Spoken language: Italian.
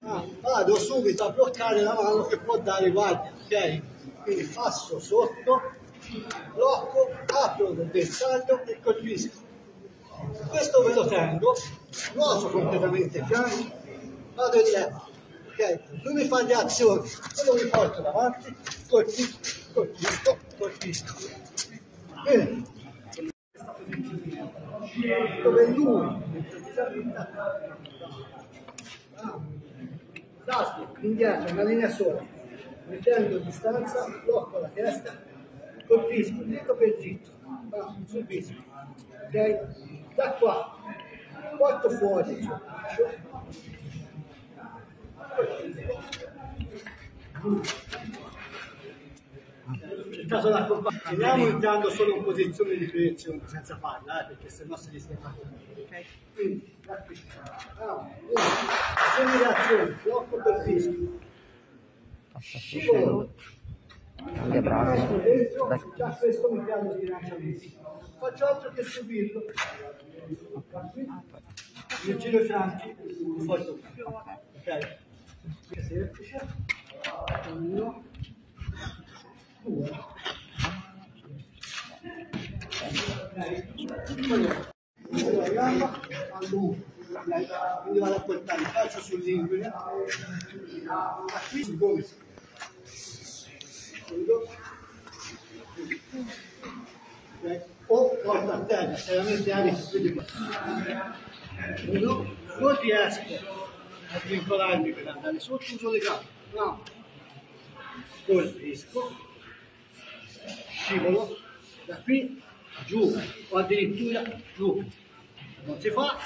Ah, vado subito a bloccare la mano che può dare guardia, ok? Quindi passo sotto, blocco, apro del bersaglio e colpisco. Questo ve lo tengo, nuoto completamente i fianchi, vado in leva, ok? Lui mi fa le azioni, io mi porto davanti, colpisco, colpisco, colpisco. Bene. Dove lui Tasto, indietro, una linea sola, mettendo distanza, blocco la testa, colpisco dritto per dritto, va, sul ok? Da qua, porto fuori suo braccio, cercato la compagnia. Finiamo entrando solo in posizione di proiezione senza farla, eh, perché sennò si rischia di fare ok? Quindi, da qui. Ah, Segni d'azione, blocco per fisco. Scivolo. Dentro, già questo mi piace di lanciamento. Faccio altro che subirlo. Mi giro i fianchi, poi tocco. Ok? Semplice. Uno, Allora, gamba, allungo. Quindi vado a portare il calcio sull'inguine. Qui sul gomito. O porto a terra, se veramente aria si non riesco a vincolarmi per andare sotto, uso le gambe. No. Colpisco, scivolo, da qui giù o addirittura giù. Non si fa.